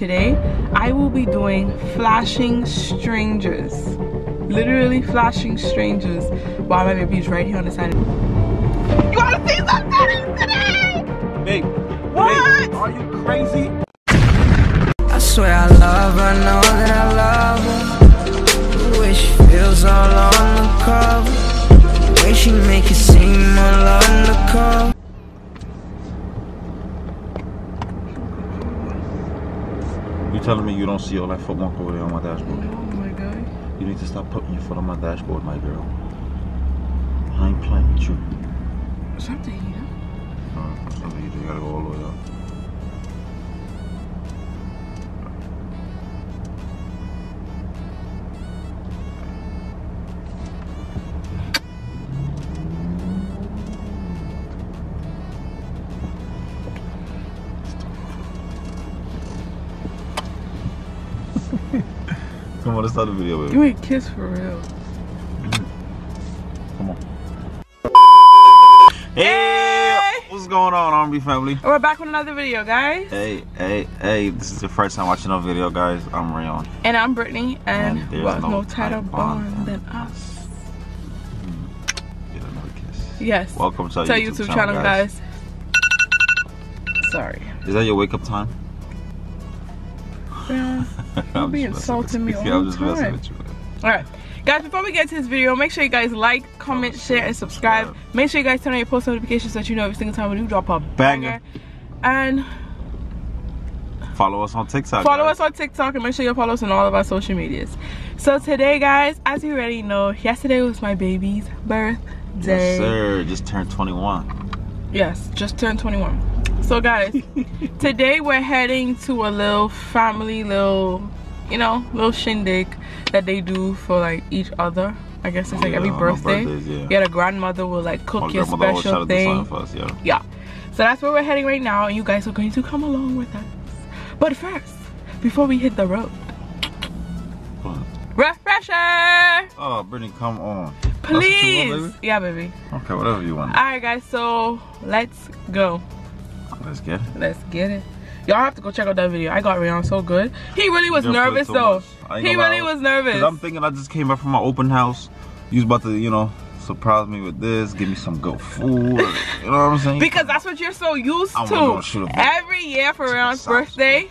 today I will be doing flashing strangers. Literally flashing strangers while my baby is right here on the side of me. You wanna see something today? Babe, What? babe, are you crazy? I swear I love her, know that I love her. The way she feels all on the cover. The way she make it seem all undercover. You telling me you don't see all that footwork over there on my dashboard? Oh my god. You need to stop putting your foot on my dashboard, my girl. I ain't playing with you. Something here. Uh, so you just gotta go all the way up. On, let's start the video, baby. You ain't kiss for real. Mm-hmm. Come on. Hey, what's going on, R&B family? We're back with another video, guys. Hey, hey, hey, this is the first time watching our video, guys. I'm Rayon. And I'm Britney, and, And there's well, no no tighter bond than us. Mm-hmm. Get another kiss. Yes. Welcome to our to YouTube, YouTube channel, guys. Sorry. Is that your wake up time? Yeah. I'm be insulting me all I'm the time. man. Alright. Guys, before we get to this video, make sure you guys like, oh, comment, share, and subscribe. Make sure you guys turn on your post notifications so that you know every single time we do drop a banger. Banger. And Follow us on TikTok. follow guys. us on TikTok and make sure you follow us on all of our social medias. So today, guys, as you already know, yesterday was my baby's birthday. Yes, sir. Just turned 21. Yes, just turned 21. So guys, today we're heading to a little family, little, you know, little shindig that they do for like each other. I guess it's like Yeah, every birthday. birthdays, yeah. Yeah, the grandmother will like cook My your special tried to do thing. us, yeah. Yeah. So that's where we're heading right now, and you guys are going to come along with us. But first, before we hit the road, What? refresher, Oh, Britney, come on. That's what you please. want, Yeah, baby. baby? Okay, whatever you want. All right, guys. So let's go. Let's get it. Let's get it. Y'all have to go check out that video. I got Rayon so good. He really was nervous too though. much. I ain't He really was nervous. I'm thinking I just came back from my open house. You was about to, you know, surprise me with this, give me some good food. You know what I'm saying? because that's what you're so used I wanna go shoot a. Every year for Rayon's birthday,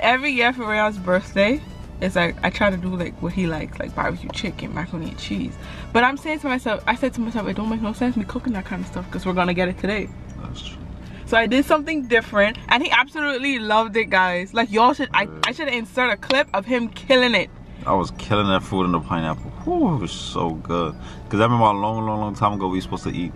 every year for Rayon's birthday, it's like I try to do like what he likes, like barbecue chicken, macaroni and cheese. But I'm saying to myself, I said to myself, it don't make no sense me cooking that kind of stuff because we're gonna get it today. That's true. So I did something different, and he absolutely loved it, guys. Like y'all should, I, I should insert a clip of him killing it. I was killing that food in the pineapple. Whew, it was so good. Cause I remember a long, long, long time ago we were supposed to eat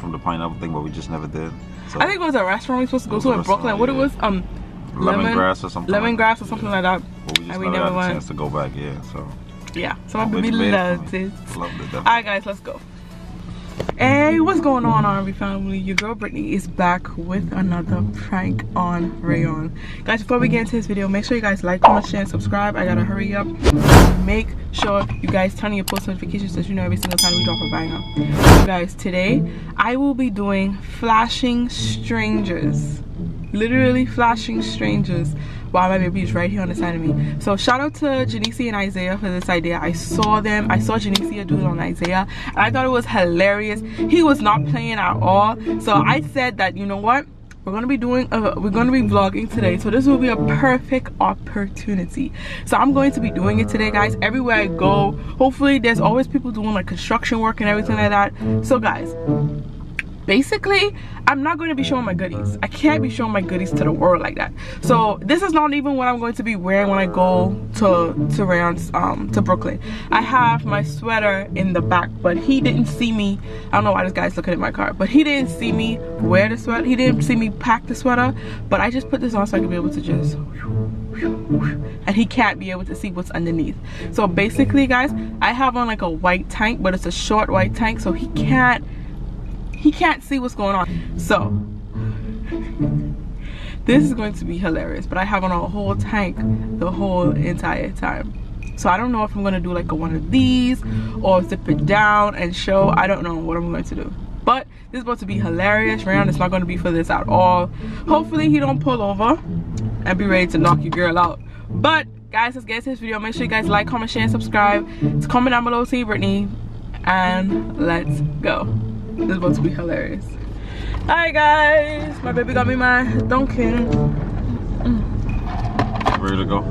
from the pineapple thing, but we just never did. So I think it was a restaurant we were supposed to go to in Brooklyn. What it was, um, lemon- lemongrass or something. like lemongrass or something like that. But we just and we never, never had went. a chance to go back. Yeah, so Yeah, so my baby made it loved it. it. Alright guys, let's go. Hey, what's going on R&B family? Your girl Britney is back with another prank on Rayon. Guys, before we get into this video, make sure you guys like, comment, share, and subscribe. I gotta hurry up. Make sure you guys turn on your post notifications so you know every single time we drop a banger. So guys, today I will be doing flashing strangers. Literally flashing strangers while my baby is right here on the side of me. So shout out to Janiece and Isaiah for this idea. I saw them. I saw Janiece do it on Isaiah. And I thought it was hilarious. He was not playing at all. So I said that, you know what? We're gonna be doing uh, we're gonna be vlogging today so this will be a perfect opportunity so i'm going to be doing it today guys everywhere i go hopefully there's always people doing like construction work and everything like that so guys basically i'm not going to be showing my goodies. I can't be showing my goodies to the world like that. So this is not even what i'm going to be wearing when i go to to Rayon's, um to brooklyn. I have my sweater in the back but he didn't see me. I don't know why this guy's looking at my car but he didn't see me wear the sweater he didn't see me pack the sweater but i just put this on so i can be able to just and he can't be able to see what's underneath. So basically guys i have on like a white tank but it's a short white tank so he can't he can't see what's going on so this is going to be hilarious but i have on a whole tank the whole entire time so i don't know if i'm going to do like a one of these or zip it down and show i don't know what i'm going to do but this is about to be hilarious Rayon It's not going to be for this at all hopefully he don't pull over and be ready to knock your girl out. But guys, let's get into this video. Make sure you guys like, comment, share, and subscribe. To comment down below, see Britney, and let's go. This is about to be hilarious. Alright guys, my baby got me my Dunkin'. Ready to go?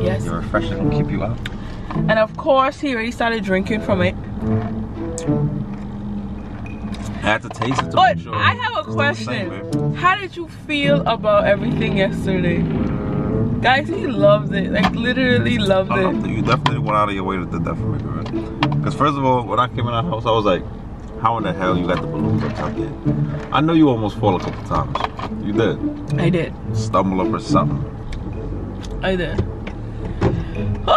Yes. Your refresher can keep you up. And of course, he already started drinking from it. I had to taste it to But make sure. I have a it's same, question. babe. How did you feel about everything yesterday? Guys, he loved it. Like literally loved it. loved it. You definitely went out of your way to do that for me, right? Because first of all, when I came in our house, I was like, how in the hell you got the balloons up top there? I know you almost fall a couple times. You did. I did. Stumble up or something. I did. Oh,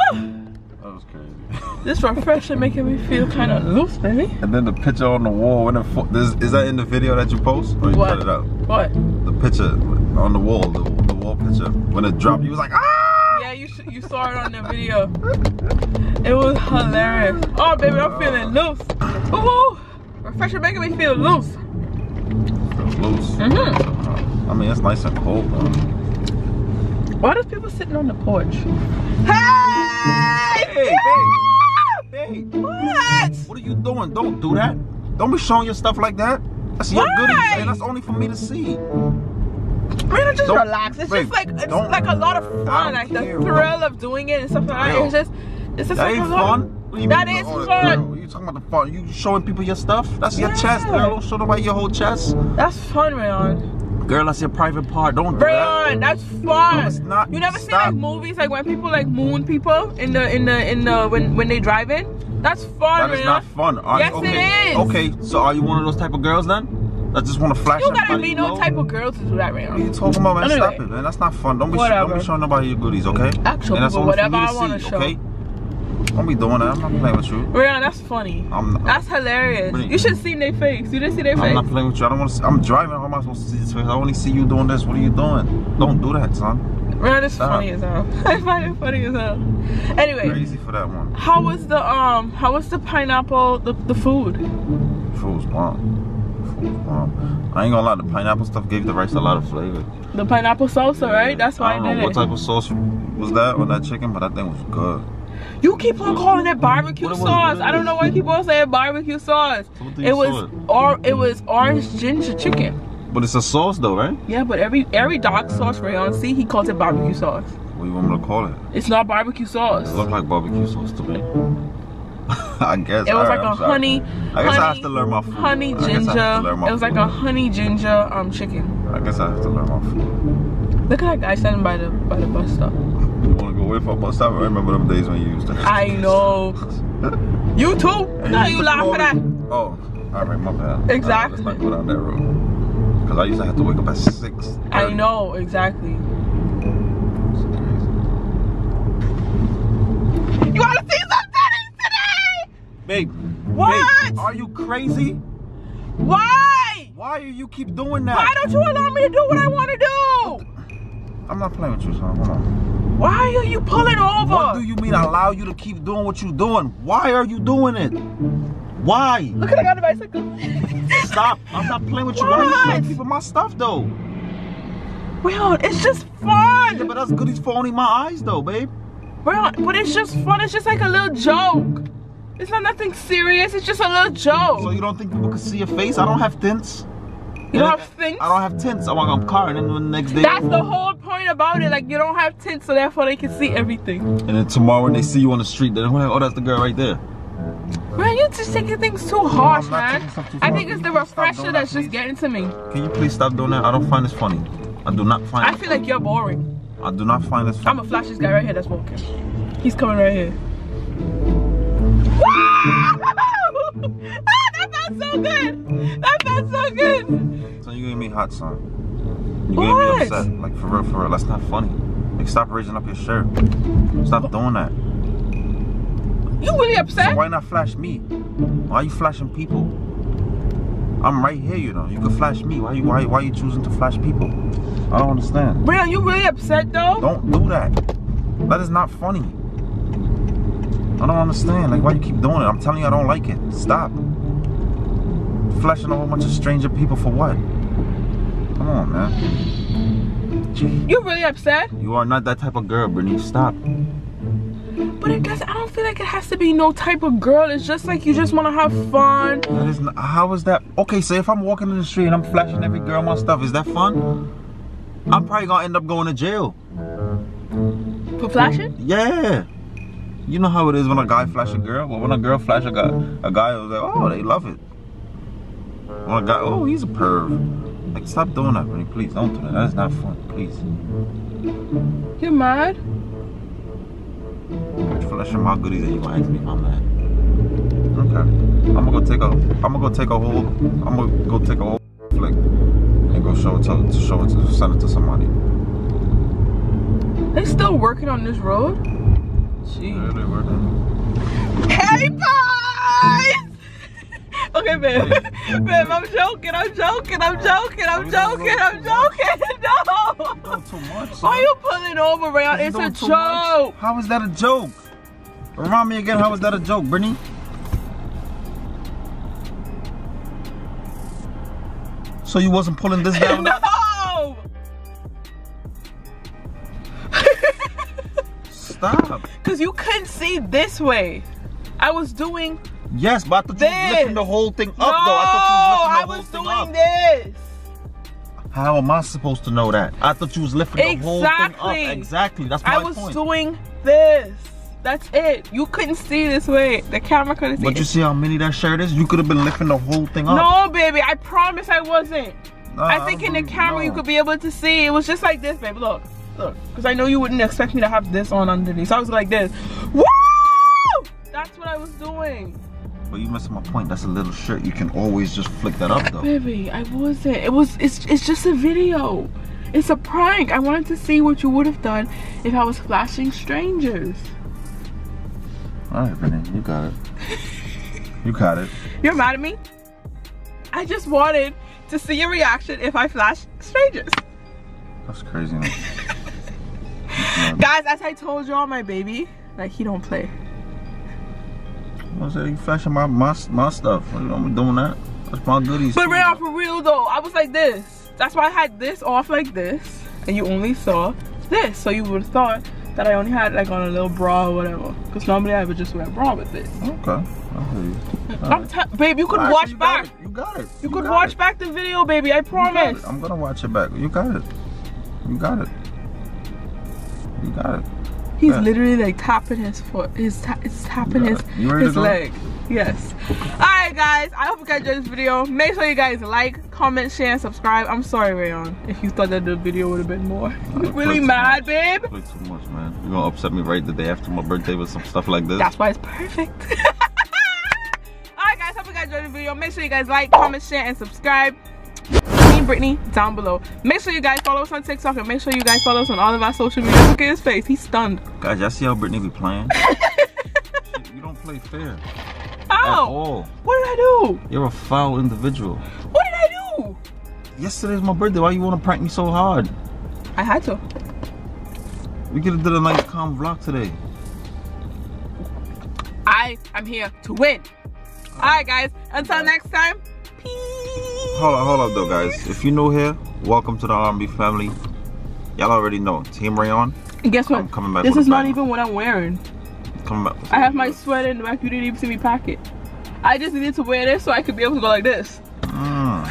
That was crazy. this refresher making me feel kind of loose, baby. and then the picture on the wall, when it this, is that in the video that you post? Or you What? cut it out? What? The picture on the wall, the, the wall picture. When it dropped, you was like, ah! Yeah, you you saw it on the video. It was hilarious. Oh, baby, I'm feeling loose. Ooh, refresher making me feel loose. Feels loose. Mhm. I mean, it's nice and cold, though. Why does people sitting on the porch? Hey! Hey, babe! Babe! What? What are you doing? Don't do that. Don't be showing your stuff like that. That's your Why? goodies, man. That's only for me to see. Man, just Don't- relax. It's babe, just like it's like a lot of fun. don't Like the care, thrill of doing it and stuff like that. It's just it's just That like ain't fun. What do you That mean? is fun. Talking about the fun? You showing people your stuff? That's your chest, girl. Don't show nobody your whole chest. That's fun, Rayon. Girl, that's your private part. Don't do that. Rayon, that's fun. No, not. You never see like movies like when people like moon people in the in the in the when when they drive in. That's fun, That is Rayon. not fun. Are Yes, you, okay. is. Okay, so are you one of those type of girls then? I just want to flash You gotta be no type of girl to do that, What are Rayon. you talking about, man? Anyway. Stop it, man. That's not fun. Don't be, don't be showing nobody your goodies, okay? Actually, And that's for whatever to I wanna show. Okay? Don't be doing that. I'm not playing with you. Rayon, that's funny. I'm not, That's hilarious. You should see their face. You didn't see their face. I'm not playing with you. I don't want to. See, I'm driving. How am I supposed to see this face? I only see you doing this. What are you doing? Don't do that, son. Man, it's Stop. funny as hell. I find it funny as hell. Anyway, Crazy for that one. how was the um how was the pineapple the, the food? Fool's bomb. Bomb. I ain't gonna lie. The pineapple stuff gave the rice a lot of flavor. The pineapple salsa, right? That's why I, I don't did know what type of sauce was that on that chicken, but that thing was good. You keep on calling it barbecue What it was- sauce. it I don't know why you keep on saying barbecue sauce. So what do you It was it? or it was orange ginger chicken. But it's a sauce though, right? Yeah, but every every dog sauce Rayon see he calls it barbecue sauce. What do you want me to call it? It's not barbecue sauce. It looked like barbecue sauce to me. I guess. It was Alright, like I'm a sorry. honey, I guess I have to learn my food. honey I guess I have to ginger. It was like food. a honey ginger um chicken. I guess I have to learn my food. Look at that guy standing by the by the bus stop. You wanna away for a bus stop? I remember them days when you used to. I know. You too? Now you laugh at that. Oh, alright, my bad. Exactly. Alright, let's not go down that road. Cause I used to have to wake up at six. I know exactly. You wanna see something today? Babe. What? Babe, are you crazy? Why? Why do you keep doing that? Why don't you allow me to do what I want to do? I'm not playing with you, son. Hold on. Why are you pulling over? What do you mean allow you to keep doing what you're doing? Why are you doing it? Why? Look at I got the bicycle. Stop. I'm not playing with you. Why are you What? people my stuff though? Well, it's just Yeah, fun. but that's goodies for only my eyes though, babe. Well, but it's just fun. It's just like a little joke. It's not nothing serious. It's just a little joke. So you don't think people can see your face? I don't have tints. You don't have things. I don't have tints. I walk on car and then the next day. That's the whole point about it. Like you don't have tints, so therefore they can see everything. And then tomorrow when they see you on the street, they're like, oh, that's the girl right there. Man, you just taking things too harsh, I'm man. too I think it's the Can you stop refresher that's that, just getting to me. Can you please stop doing that? I don't find this funny. I do not find I feel like you're boring. I do not find this funny. I'm gonna flash this guy right here that's walking. He's coming right here. Ah! Felt so good. That felt so good. So you getting me hot, son. You What? getting me upset. Like for real, for real. That's not funny. Like stop raising up your shirt. Stop doing that. You really So upset? why not flash me? Why are you flashing people? I'm right here, you know. You can flash me. Why you why why you choosing to flash people? I don't understand. Brian, you really upset though? Don't do that. That is not funny. I don't understand. Like why you keep doing it? I'm telling you I don't like it. Stop. Flashing a whole bunch of stranger people for what? Come on, man. You really upset? You are not that type of girl, Britney. Stop. But it does. I don't feel like it has to be no type of girl. It's just like you just want to have fun. That is not, how is that? Okay, so if I'm walking in the street and I'm flashing every girl my stuff, is that fun? I'm probably gonna end up going to jail. For flashing? Yeah. You know how it is when a guy flash a girl? Well, when a girl flash a guy, a guy was like, oh, they love it. When a guy, oh, he's a perv. Like, stop doing that, Britney. Please, don't do that. That is not fun. Please. You're mad? You're flashing my goodies and you gonna ask me if I'm mad. Okay. I'm gonna go take a, I'm gonna go take a whole, I'm gonna go take a whole flick and go show it to, to show it to, send it to somebody. They still working on this road? Gee. Yeah, they working. Hey, boys! Okay, babe. babe, I'm joking. I'm joking. I'm joking. I'm joking. I'm joking. No. Doing too much. Why are you pulling over, Rayon? It's a joke. How is that a joke? Remind me again, how is that a joke, Britney? So you wasn't pulling this down? No. Stop. Because you couldn't see this way. I was doing. Yes, but I thought you was This. lifting the whole thing up, no, though. I I thought you was was lifting the whole doing thing up. this. How am I supposed to know that? I thought you was lifting the whole thing Exactly. up. Exactly. That's my point. I was point. doing this. That's it. You couldn't see this way. The camera couldn't see. but you it. see how many that shirt is? You could have been lifting the whole thing up. No, baby. I promise I wasn't. Nah, I think in the camera you could be able to see. It was just like this, babe. Look, look. Because I know you wouldn't expect me to have this on underneath. So I was like this. Woo! That's what I was doing. But you missing my point. That's a little shirt. You can always just flick that up, though. Baby, I wasn't. It was. It's. It's just a video. It's a prank. I wanted to see what you would have done if I was flashing strangers. All right, Britney, you got it. You got it. You're mad at me? I just wanted to see your reaction if I flash strangers. That's crazy. Guys, as I told y'all, my baby, like he don't play. I said you flashing my my my stuff. You know, I'm doing that. That's my goodies. But right for real though, I was like this. That's why I had this off like this, and you only saw this. So you would have thought that I only had like on a little bra or whatever. Because normally I would just wear a bra with this. Okay. I hear you. All I'm right. babe, you could right, watch you back. You got it. You could watch it. back the video, baby. I promise. I'm gonna watch it back. You got it. You got it. You got it. He's Yeah. literally like tapping his foot. His ta- it's tapping uh, You his. His leg. Yes. Alright guys, I hope you guys enjoyed this video. Make sure you guys like, comment, share, and subscribe. I'm sorry, Rayon, if you thought that the video would have been more. You Nah, really mad, much. babe? Play too much, man. You're gonna upset me right the day after my birthday with some stuff like this. That's why it's perfect. Alright guys, hope you guys enjoyed the video. Make sure you guys like, comment, share, and subscribe. Britney down below. Make sure you guys follow us on TikTok and make sure you guys follow us on all of our social media. Look at his face, he's stunned. Guys, y'all see how Britney be playing? you don't play fair at Ow! all. What did I do? You're a foul individual. What did I do? Yesterday's my birthday. Why you want to prank me so hard? I had to. We could have did a nice calm vlog today. I am here to win. Ah. Alright guys, until next time. Hold up, hold up though, guys. If you're new here, welcome to the R&B family. Y'all already know. Team Rayon, And guess what? I'm coming back This is not even what I'm wearing. coming back. I have my sweater in the back. You didn't even see me pack it. I just needed to wear this so I could be able to go like this. Mm.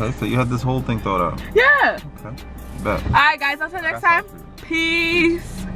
Okay, so you had this whole thing thought out. Yeah. Okay, bet. Alright guys, until next time, all peace.